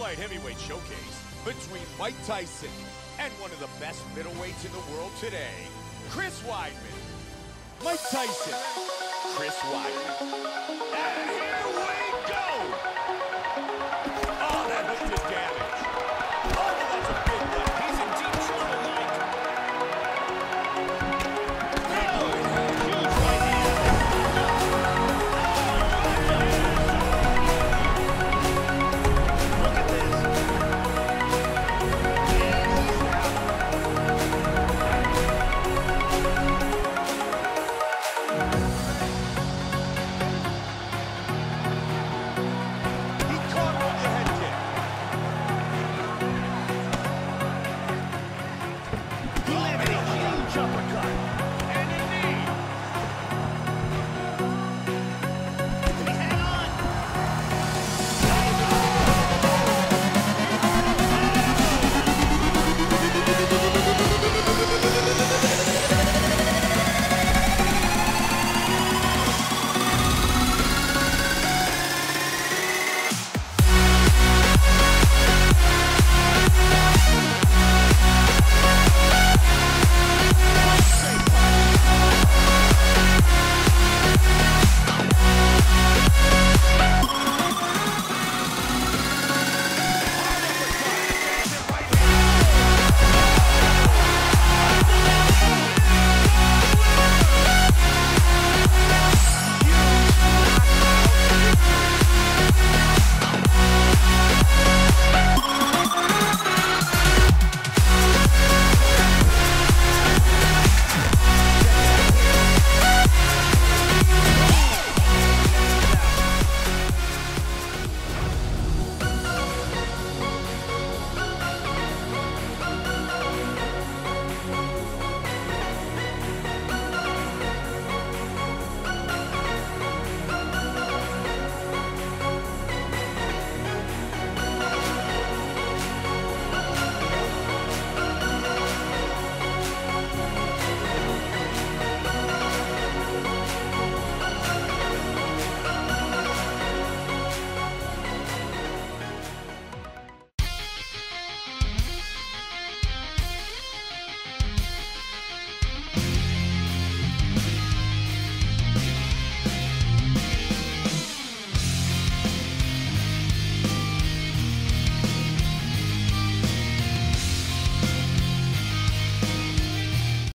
Light heavyweight showcase between Mike Tyson and one of the best middleweights in the world today, Chris Weidman. Mike Tyson, Chris Weidman. And here